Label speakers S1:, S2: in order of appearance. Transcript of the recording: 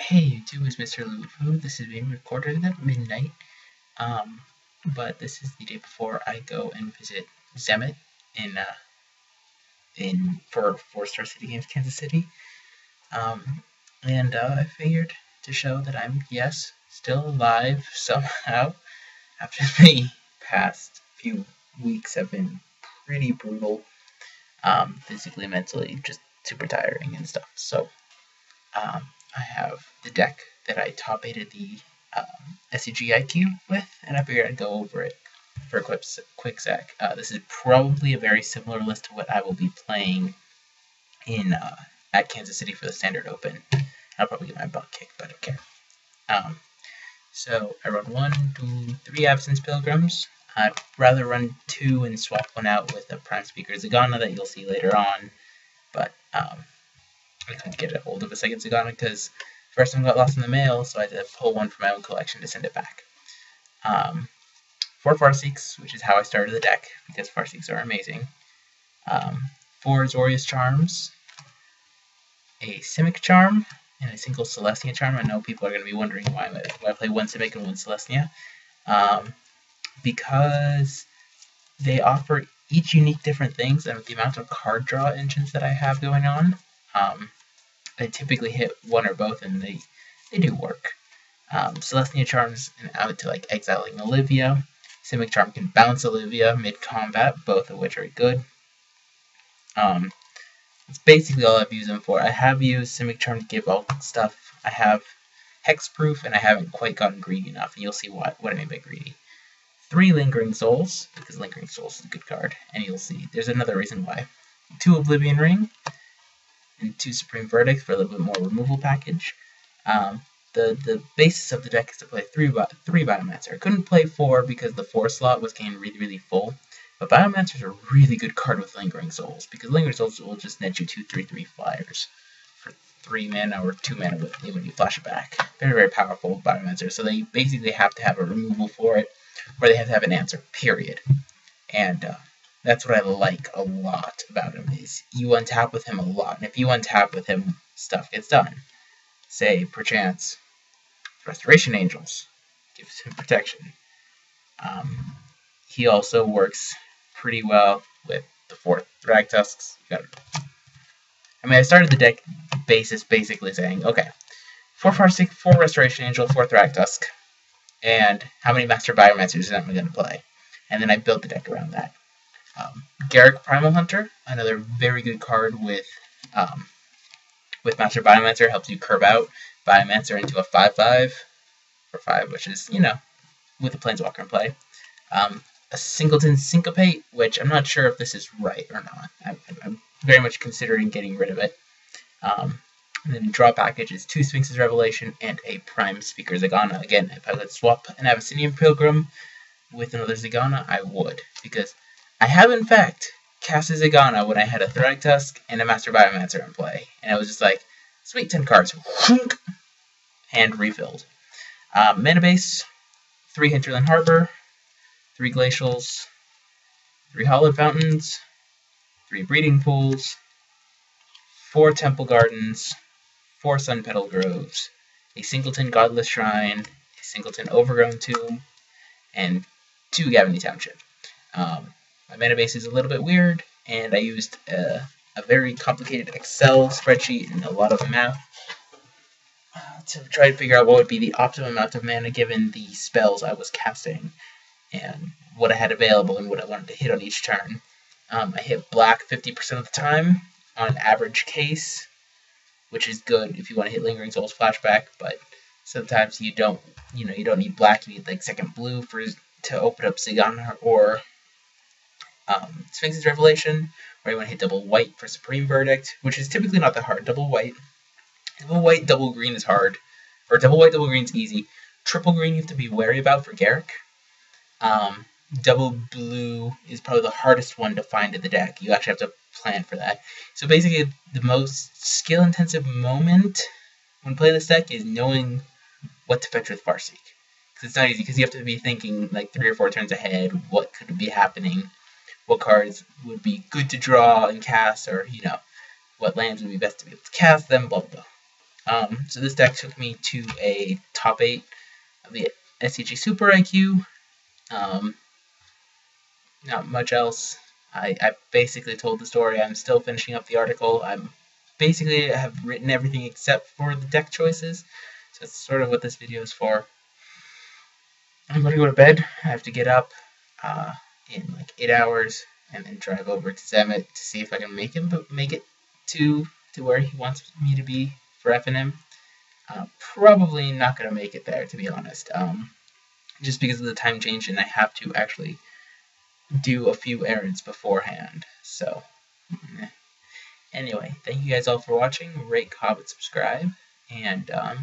S1: Hey YouTube, it's Mr. LuBuFu. This is being recorded at midnight. Um, but this is the day before I go and visit Xemit in uh in for Four Star City Games Kansas City. Um, and uh, I figured to show that I'm yes still alive somehow after the past few weeks have been pretty brutal, um, physically, mentally, just super tiring and stuff. So um, I have the deck that I top aided the um, SCG IQ with, and I figured I'd go over it for a quick, quick sec. Uh, this is probably a very similar list to what I will be playing in uh, at Kansas City for the Standard Open. I'll probably get my butt kicked, but care. Um, so I run one, two, three Avacyn's Pilgrims. I'd rather run two and swap one out with a Prime Speaker Zegana that you'll see later on, but um, I couldn't get a hold of a second Zegana because first one got lost in the mail, so I had to pull one from my own collection to send it back. Um, four Farseeks, which is how I started the deck, because Farseeks are amazing. Um, four Azorius Charms, a Simic Charm, and a single Selesnya Charm. I know people are going to be wondering why I, why I play one Simic and one Selesnya. Um, because they offer each unique different things, and with the amount of card draw engines that I have going on, um, I typically hit one or both, and they they do work. Um, Selesnya Charms and out to like exiling Olivia. Simic Charm can bounce Olivia mid combat, both of which are good. Um, basically all I've used them for. I have used Simic Charm to give all stuff. I have Hexproof, and I haven't quite gotten greedy enough, and you'll see what, what I mean by greedy. Three Lingering Souls, because Lingering Souls is a good card, and you'll see there's another reason why. Two Oblivion Ring, and two Supreme Verdicts for a little bit more removal package. Um, the the basis of the deck is to play three three Biomancer. I couldn't play four because the four slot was getting really really full. But Biomancer is a really good card with Lingering Souls because Lingering Souls will just net you two three three flyers for three mana or two mana with when you flash it back. Very very powerful Biomancer. So they basically have to have a removal for it, or they have to have an answer. Period. And uh, that's what I like a lot about him is you untap with him a lot, and if you untap with him, stuff gets done. Say, perchance, Restoration Angels gives him protection. Um, he also works pretty well with the fourth Thragtusks. I mean, I started the deck basis basically saying, okay, four Farseek, four Restoration Angel, four Thragtusk, and how many Master Biomancers am I going to play? And then I built the deck around that. Um, Garruk Primal Hunter, another very good card with um, with Master Biomancer, helps you curve out Biomancer into a 5-5 for 5, which is, you know, with a Planeswalker in play. Um, a Singleton Syncopate, which I'm not sure if this is right or not. I'm, I'm very much considering getting rid of it. Um, and then draw package is two Sphinx's Revelation and a Prime Speaker Zegana. Again, if I could swap an Avacyn's Pilgrim with another Zegana, I would, because I have, in fact, cast a Zegana when I had a Thragtusk and a Master Biomancer in play. And I was just like, sweet, 10 cards. Hand refilled. Um, mana base, 3 Hinterland Harbor, 3 Glacials, 3 Hallowed Fountains, 3 Breeding Pools, 4 Temple Gardens, 4 Sun Petal Groves, a Singleton Godless Shrine, a Singleton Overgrown Tomb, and 2 Gavony Township. Um, my mana base is a little bit weird, and I used a, very complicated Excel spreadsheet and a lot of math uh, to try to figure out what would be the optimum amount of mana given the spells I was casting and what I had available and what I wanted to hit on each turn. Um, I hit black 50% of the time on average case, which is good if you want to hit Lingering Souls flashback, but sometimes you don't, you know, you don't need black, you need like second blue for to open up Zegana or um, Sphinx's Revelation, where you want to hit double white for Supreme Verdict, which is typically not that hard. Double white. Double white, double green is hard. Or double white, double green is easy. Triple green you have to be wary about for Garruk. Um, double blue is probably the hardest one to find in the deck. You actually have to plan for that. So basically, the most skill-intensive moment when playing this deck is knowing what to fetch with Farseek. Because it's not easy, because you have to be thinking like three or four turns ahead, what could be happening what cards would be good to draw and cast, or you know, what lands would be best to be able to cast them, blah blah. blah. Um, so this deck took me to a top 8 of the SCG Super IQ. Um, not much else. I, I basically told the story. I'm still finishing up the article. I'm basically have written everything except for the deck choices. So that's sort of what this video is for. I'm going to go to bed. I have to get up uh, in like eight hours and then drive over to Xemit to see if I can make him make it to to where he wants me to be for FNM. Uh, probably not to make it there, to be honest. Um, just because of the time change, and I have to actually do a few errands beforehand. So, anyway, thank you guys all for watching. Rate, comment, subscribe, and um,